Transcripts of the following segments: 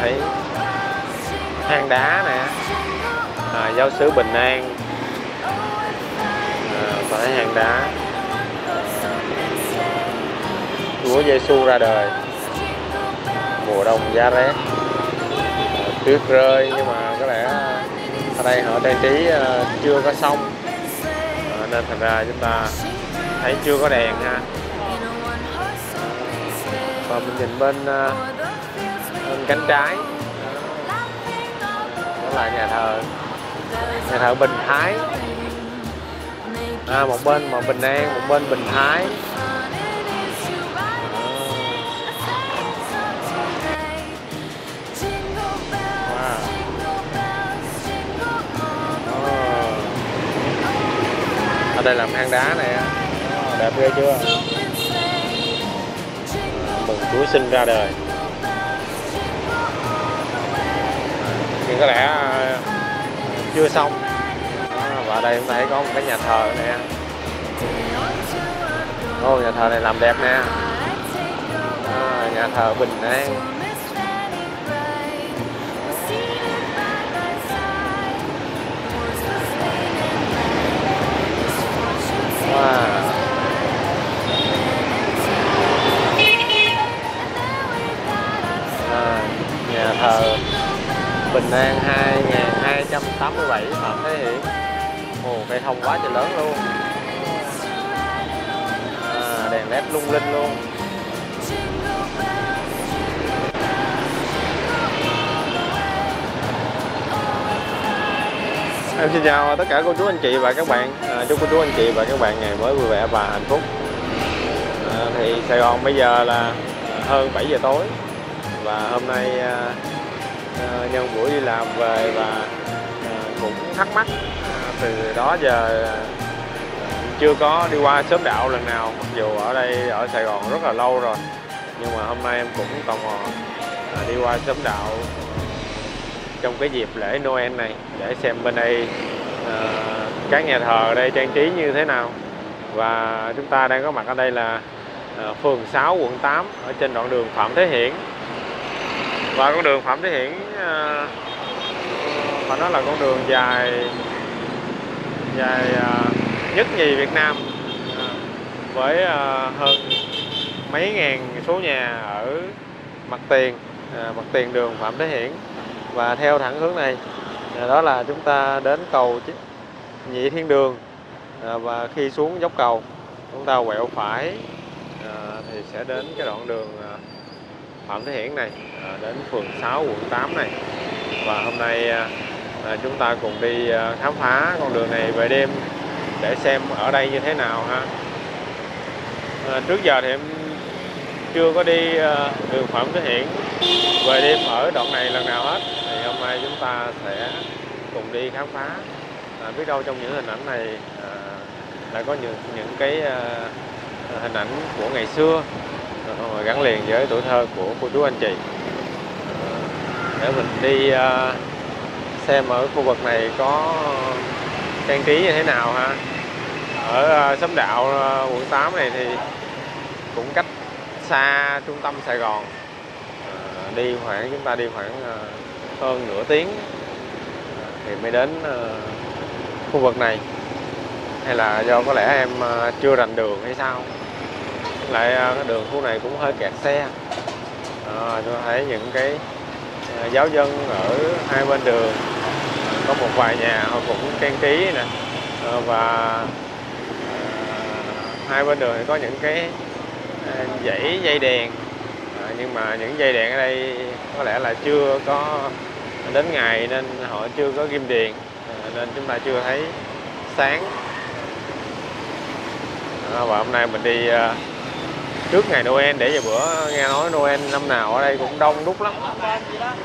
thấy hang đá nè. À, giáo sứ Bình An. À, và thấy hang đá. Chúa Giêsu ra đời. Mùa đông giá rét. À, tuyết rơi nhưng mà có lẽ à, ở đây họ trang trí uh, chưa có xong à, nên thành ra chúng ta thấy chưa có đèn ha. Và mình nhìn bên uh, bên cánh trái. Đó là nhà thờ. Nhà thờ Bình Thái. À, một bên mà Bình An một bên Bình Thái. À. Ở đây làm hang đá này đẹp ghê chưa? Mừng Chúa sinh ra đời. Có lẽ à, chưa xong. À, và đây chúng ta thấy có một cái nhà thờ nè. Ô nhà thờ này làm đẹp nè. À, nhà thờ Bình An Wow. À, nhà thờ Bình An 2287 Phạm Thế Hiển Ồ, cây thông quá trời lớn luôn. À, Đèn led lung linh luôn. Em xin chào tất cả cô chú anh chị và các bạn. À, Chúc cô chú anh chị và các bạn ngày mới vui vẻ và hạnh phúc. À, Thì Sài Gòn bây giờ là hơn 7 giờ tối Và hôm nay à, Ờ, nhân buổi đi làm về và ờ, cũng thắc mắc ờ, Từ đó giờ chưa có đi qua xóm đạo lần nào Mặc dù ở đây ở Sài Gòn rất là lâu rồi Nhưng mà hôm nay em cũng tò mò đi qua xóm đạo trong cái dịp lễ Noel này để xem bên đây uh, các nhà thờ ở đây trang trí như thế nào. Và chúng ta đang có mặt ở đây là uh, phường 6 quận 8 ở trên đoạn đường Phạm Thế Hiển và con đường Phạm Thế Hiển ờ, phải nói là con đường dài dài ờ, nhất nhì Việt Nam. Ờ, với hơn mấy ngàn số nhà ở mặt tiền mặt tiền đường Phạm Thế Hiển. Và theo thẳng hướng này đó là chúng ta đến cầu nhị thiên đường. Và khi xuống dốc cầu, chúng ta quẹo phải thì sẽ đến cái đoạn đường Phạm Thế Hiển này à, đến phường 6 quận 8 này. Và hôm nay à, à, chúng ta cùng đi khám phá con đường này về đêm để xem ở đây như thế nào ha. Trước giờ thì em chưa có đi đường Phạm Thế Hiển. Về đêm ở đoạn này lần nào hết thì hôm nay chúng ta sẽ cùng đi khám phá. À, biết đâu trong những hình ảnh này à, lại có những những cái à, hình ảnh của ngày xưa. Ờ, gắn liền với tuổi thơ của cô chú anh chị. Ờ, để mình đi ờ, xem ở khu vực này có trang trí như thế nào ha. Ở xóm đạo quận 8 này thì cũng cách xa trung tâm Sài Gòn. Đi khoảng, chúng ta đi khoảng hơn nửa tiếng thì mới đến khu vực này. Hay là do có lẽ em chưa rành đường hay sao? Lại à, cái đường khu này cũng hơi kẹt xe. À, tôi thấy những cái à, giáo dân ở hai bên đường có một vài nhà họ cũng trang trí nè. Ờ, và à, hai bên đường thì có những cái dãy dây đèn. À, nhưng mà những dây đèn ở đây có lẽ là chưa có đến ngày nên họ chưa có ghim điện. Nên chúng ta chưa thấy sáng. À, và hôm nay mình đi trước ngày Noel để về bữa nghe nói Noel năm nào ở đây cũng đông đúc lắm.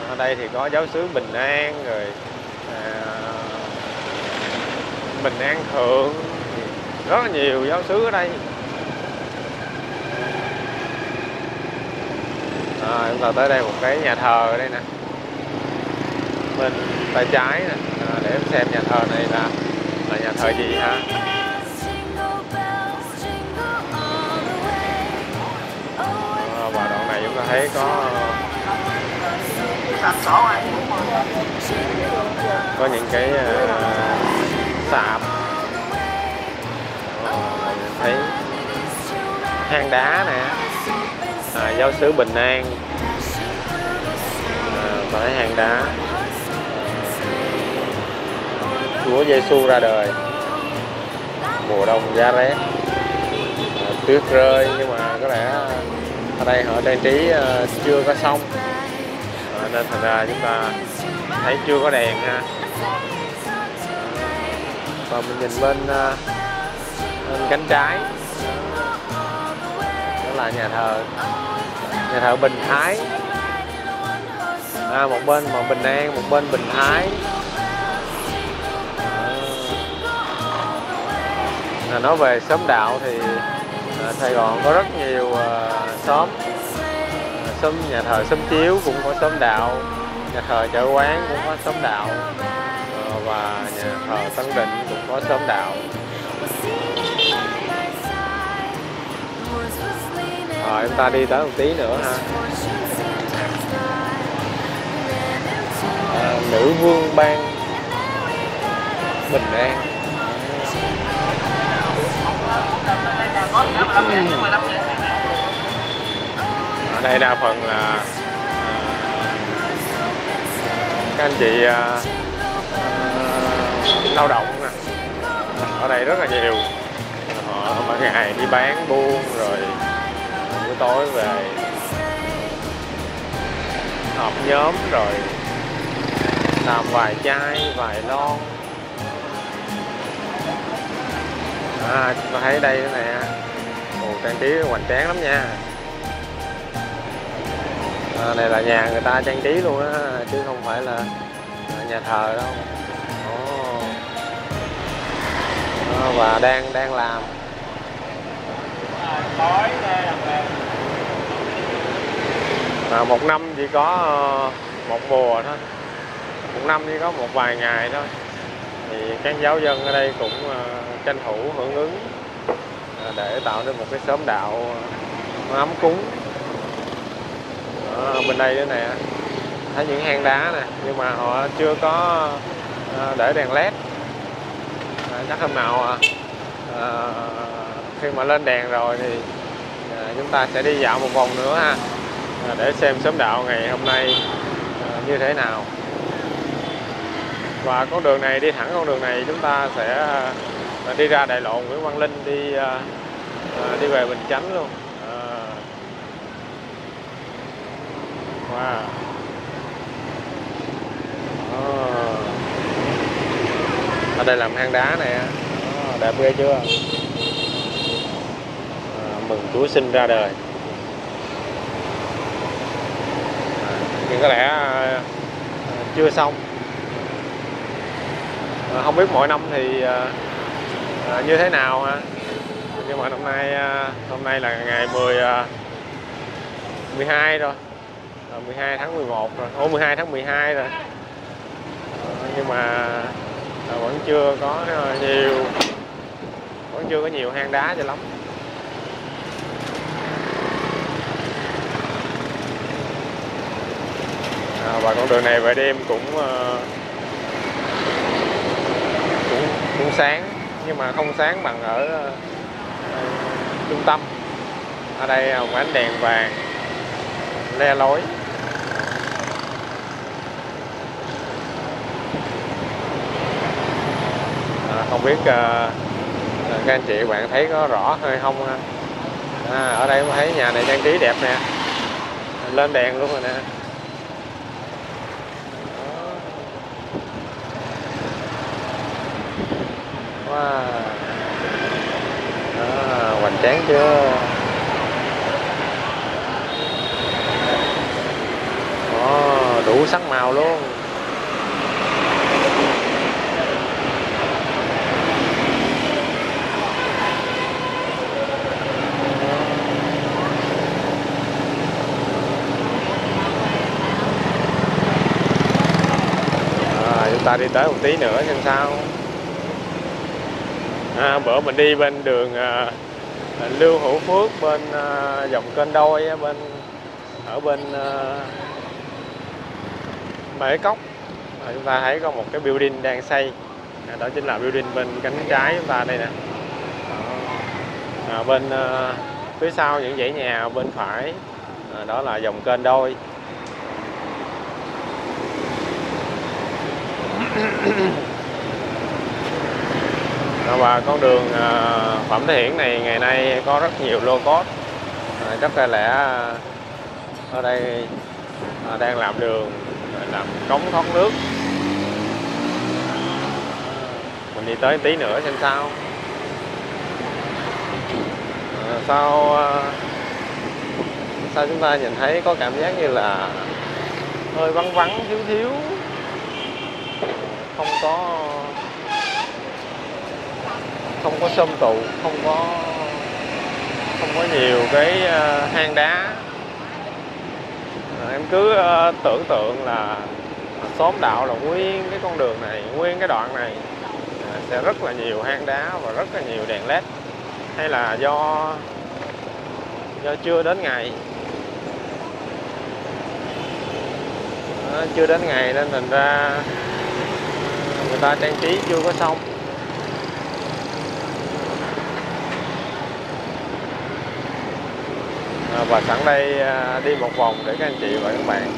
Ở đây thì có giáo sứ Bình An rồi à, Bình An Thượng rất là nhiều giáo sứ ở đây. À, chúng ta tới đây một cái nhà thờ ở đây nè. Bên tay trái nè. À, để xem nhà thờ này là là nhà thờ gì ha? Thấy có có những cái uh, sạp. Ờ, thấy hang đá nè. À, giáo sứ Bình An. À, và thấy hang đá. Chúa Giêsu ra đời. Mùa đông giá rét. À, tuyết rơi nhưng mà có lẽ ở đây họ trang trí uh, chưa có xong. À, nên thành ra chúng ta thấy chưa có đèn ha. Và mình nhìn bên uh, bên cánh trái. Đó là nhà thờ nhà thờ Bình Thái. À, một bên mà Bình An một bên Bình Thái. À, nói về xóm đạo thì à, Sài Gòn có rất nhiều à, xóm. Xóm nhà thờ xóm chiếu cũng có xóm đạo nhà thờ chợ quán cũng có xóm đạo. Ờ, và nhà thờ Tân Định cũng có xóm đạo. Ờ, Rồi chúng ta đi tới một tí nữa ha. À, nữ vương bang bình an. Ừ đây đa phần là ờ, các anh chị ờ, ờ, lao động nè. Ở đây rất là nhiều. Họ mỗi ngày đi bán buôn rồi buổi tối về họp nhóm rồi làm vài chai, vài lon. À chúng thấy đây nữa nè. Ồ, trang trí hoành tráng lắm nha à, này là nhà người ta trang trí luôn á chứ không phải là nhà thờ đâu. Oh. À, và đang đang làm. À, một năm chỉ có ờ, một mùa thôi. Một năm chỉ có một vài ngày thôi. Thì các giáo dân ở đây cũng ờ, tranh thủ hưởng ứng ờ, để tạo nên một cái xóm đạo ấm cúng ở bên đây nữa nè. Thấy những hang đá nè nhưng mà họ chưa có ờ, để đèn led. À, chắc hôm nào à, khi mà lên đèn rồi thì chúng ta sẽ đi dạo một vòng nữa ha. Để xem xóm đạo ngày hôm nay như thế nào. Và con đường này đi thẳng con đường này chúng ta sẽ đi ra đại lộ Nguyễn Văn Linh đi đi về Bình Chánh luôn. Wow. Ờ. Ở đây làm hang đá này ờ, đẹp ghê chưa? Ờ, mừng Chúa sinh ra đời. Nhưng có lẽ à, chưa xong. À, không biết mỗi năm thì à, như thế nào ha? Nhưng mà hôm nay hôm nay là ngày 10 12 rồi. Ờ, 12 tháng 11 rồi. Ô 12 tháng 12 rồi. Ờ, nhưng mà ờ, vẫn chưa có nhiều vẫn chưa có nhiều hang đá cho lắm. À, và con đường này về đêm cũng uh, cũng cũng sáng nhưng mà không sáng bằng ở uh, trung tâm. Ở đây một ánh đèn vàng le lối à, không biết uh, các anh chị bạn thấy có rõ hơi không ha? À, ở đây thấy nhà này trang trí đẹp nè. Lên đèn luôn rồi nè. Wow. À, hoành tráng chưa? Oh, đủ sắc màu luôn à, chúng ta đi tới một tí nữa xem sao. À, bữa mình đi bên đường à, à Lưu Hữu Phước bên à, dòng kênh đôi bên ở bên à, bể cốc à, chúng ta thấy có một cái building đang xây. À, đó chính là building bên cánh trái chúng ta đây nè. À, bên à, phía sau những dãy nhà bên phải. À, đó là dòng kênh đôi. Dạ và con đường à, Phạm Thế Hiển này ngày nay có rất nhiều lô cốt. À, chắc là lẽ à, ở đây à, đang làm đường làm cống thoát nước. Mình đi tới tí nữa xem sao. À, sau à, sao chúng ta nhìn thấy có cảm giác như là hơi vắng vắng thiếu thiếu? Không có không có sâm tụ không có không có nhiều cái ờ, hang đá. À, em cứ ờ, tưởng tượng là xóm đạo là nguyên cái con đường này nguyên cái đoạn này. Sẽ rất là nhiều hang đá và rất là nhiều đèn led hay là do do chưa đến ngày. Chưa đến ngày nên thành ra người ta trang trí chưa có xong. À, và sẵn đây à, đi một vòng để các anh chị và các bạn.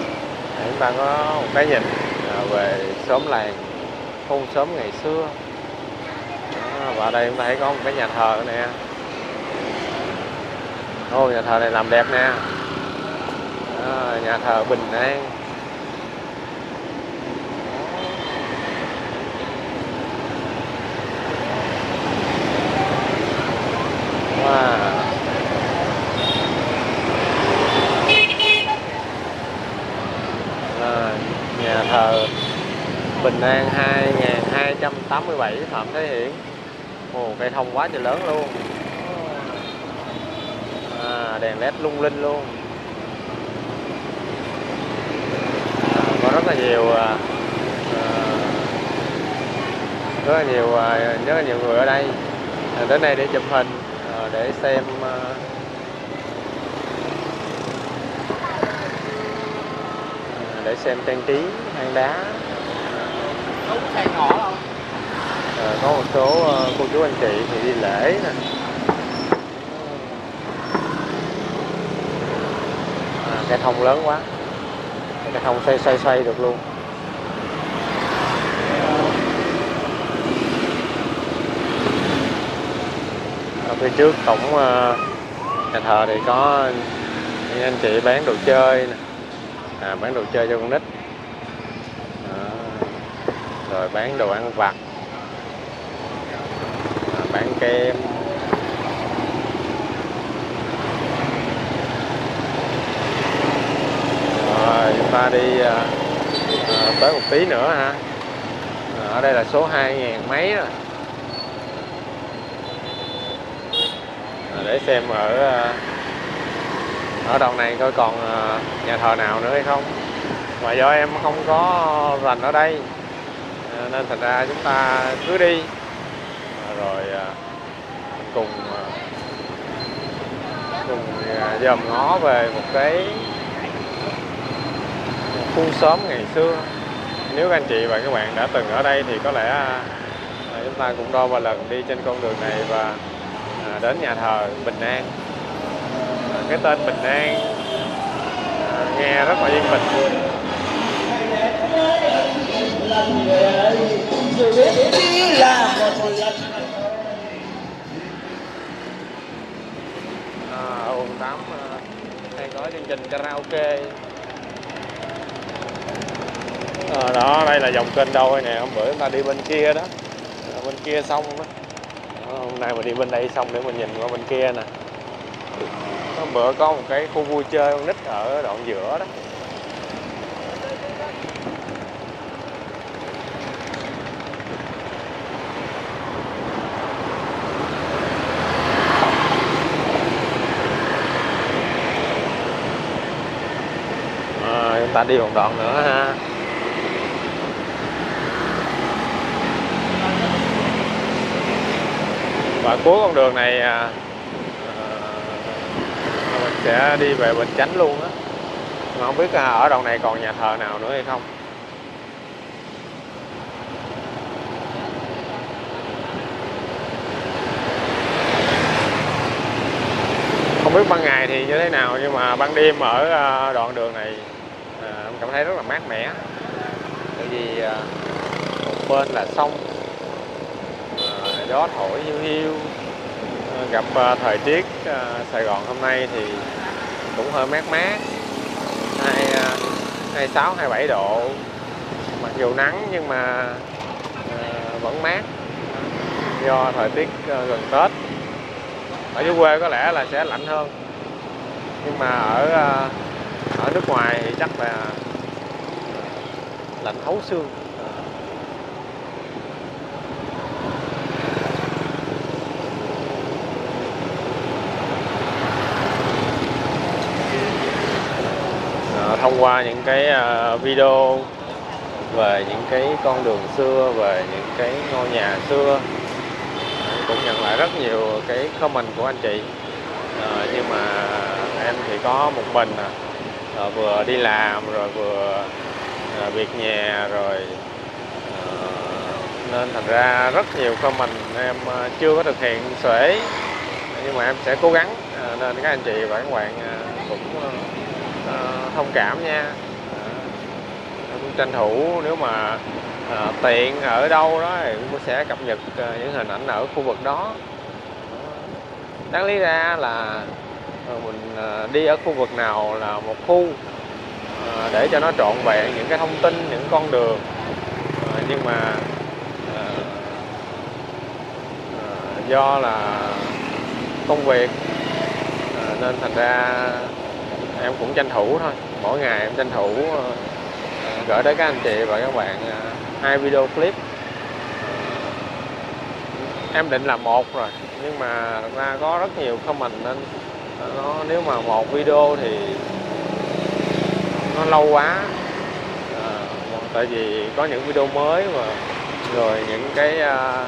Để chúng ta có một cái nhìn à, về xóm làng thôn xóm ngày xưa. À, và đây chúng ta thấy có một cái nhà thờ nè. Ô nhà thờ này làm đẹp nè. À, nhà thờ bình an wow nhà thờ đang 2287 Phạm Thế Hiển. Ồ, cây thông quá trời lớn luôn. À, đèn led lung linh luôn. À, có rất là nhiều à, à rất là nhiều à, rất là nhiều người ở đây. À, đến đây để chụp hình à, để xem à, à để xem trang trí hang đá à, có một số ờ, cô chú anh chị thì đi lễ nè. Ờ, à, cây thông lớn quá. Cây thông xoay xoay xoay được luôn. Ở phía trước cổng nhà thờ thì có anh chị bán đồ chơi nè. À, bán đồ chơi cho con nít rồi bán đồ ăn vặt. À, bán kem. Rồi chúng ta đi à, à, tới một tí nữa ha. À, ở đây là số 2 ngàn mấy rồi. À, để xem ở à, ở đoạn này coi còn à, nhà thờ nào nữa hay không. Và do em không có rành ở đây nên thành ra chúng ta cứ đi. Rồi à, cùng à, cùng à, dòm ngó về một cái khu xóm ngày xưa. Nếu các anh chị và các bạn đã từng ở đây thì có lẽ chúng ta cũng đo vài lần đi trên con đường này và đến nhà thờ Bình An. Cái tên Bình An nghe rất là yên bình quận 8 à, hay có chương trình karaoke à, đó đây là dòng kênh đôi nè hôm bữa chúng ta đi bên kia đó. À, bên kia xong đó hôm nay mình đi bên đây xong để mình nhìn qua bên kia nè hôm bữa có một cái khu vui chơi con nít ở đoạn giữa đó. chúng ta đi một đoạn nữa ha. Và cuối con đường này à, à mình sẽ đi về Bình Chánh luôn á. Mà không biết à, ở đoạn này còn nhà thờ nào nữa hay không? Không biết ban ngày thì như thế nào nhưng mà ban đêm ở à, đoạn đường này em cảm thấy rất là mát mẻ. Bởi vì à, một bên là sông à, gió thổi hiu hiu. À, gặp thời tiết Sài Gòn hôm nay thì cũng hơi mát mát. Hai à, 26 27 độ. Mặc dù nắng nhưng mà vẫn mát do thời tiết gần Tết. Ở dưới quê có lẽ là sẽ lạnh hơn. Nhưng mà ở ở nước ngoài thì chắc là ờ, lạnh thấu xương ờ, thông qua những cái ờ, video về những cái con đường xưa về những cái ngôi nhà xưa cũng nhận lại rất nhiều cái comment của anh chị à, nhưng mà em thì có một mình à rồi vừa đi làm rồi vừa à, việc nhà rồi à, nên thành ra rất nhiều comment em chưa có thực hiện xuể. Nhưng mà em sẽ cố gắng À, nên các anh chị và các bạn à, cũng à, thông cảm nha. À, em cũng tranh thủ nếu mà à, tiện ở đâu đó thì cũng sẽ cập nhật à, những hình ảnh ở khu vực đó. Đáng lý ra là Ờ, mình ờ, đi ở khu vực nào là một khu ờ, để cho nó trọn vẹn những cái thông tin, những con đường. Nhưng mà do là công việc nên thành ra em cũng tranh thủ thôi. Mỗi ngày em tranh thủ gửi tới các anh chị và các bạn hai video clip. Em định làm một rồi, nhưng mà thật ra có rất nhiều comment nên nó nếu mà một video thì nó lâu quá. À, tại vì có những video mới mà rồi những cái à,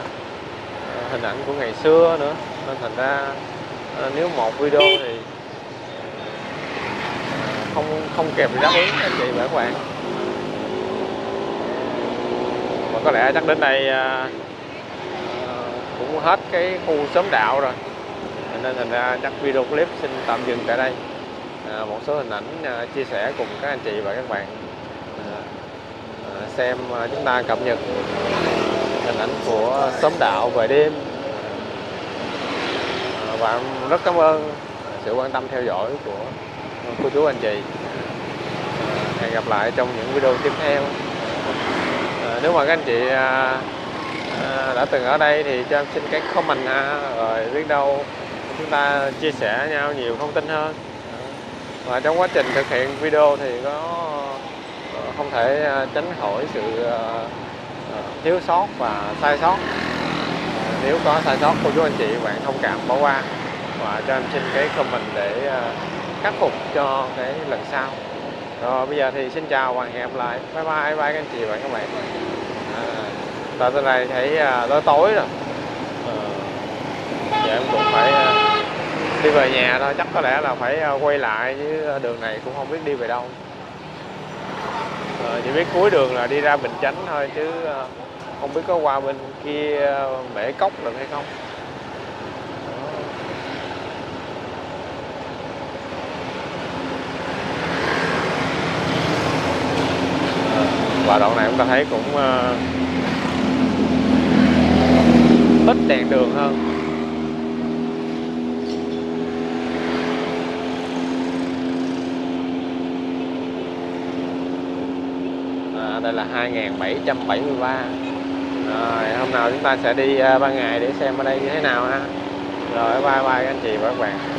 hình ảnh của ngày xưa nữa. Nên thành ra à, nếu một video thì không không kèm được đáp ứng anh chị và các bạn. Và có lẽ chắc đến đây à, à, cũng hết cái khu xóm đạo rồi nên thành ra chắc video clip xin tạm dừng tại đây. À, một số hình ảnh à, chia sẻ cùng các anh chị và các bạn à, à, xem à, chúng ta cập nhật hình ảnh của xóm đạo về đêm. À, và rất cảm ơn sự quan tâm theo dõi của cô chú anh chị. À, hẹn gặp lại trong những video tiếp theo. À, nếu mà các anh chị à, à, đã từng ở đây thì cho em xin cái comment ha rồi biết đâu chúng ta chia sẻ nhau nhiều thông tin hơn. Và trong quá trình thực hiện video thì có ờ, không thể ờ, tránh khỏi sự ờ, thiếu sót và sai sót. Nếu có sai sót cô chú anh chị bạn thông cảm bỏ qua. Và cho em xin cái comment để khắc phục cho cái lần sau. Rồi bây giờ thì xin chào và hẹn gặp lại. Bye bye bye các anh chị và các bạn. À, tại tới này thấy tối tối rồi. Ờ, giờ em cũng phải đi về nhà thôi chắc có lẽ là phải ờ, quay lại chứ ờ, đường này cũng không biết đi về đâu. À, chỉ biết cuối đường là đi ra Bình Chánh thôi chứ không biết có qua bên kia bể cốc được hay không. Và đoạn này chúng ta thấy cũng uh, ít đèn đường hơn à, đây là 2773 rồi, hôm nào chúng ta sẽ đi à, ban ngày để xem ở đây như thế nào ha. Rồi, bye bye các anh chị và các bạn.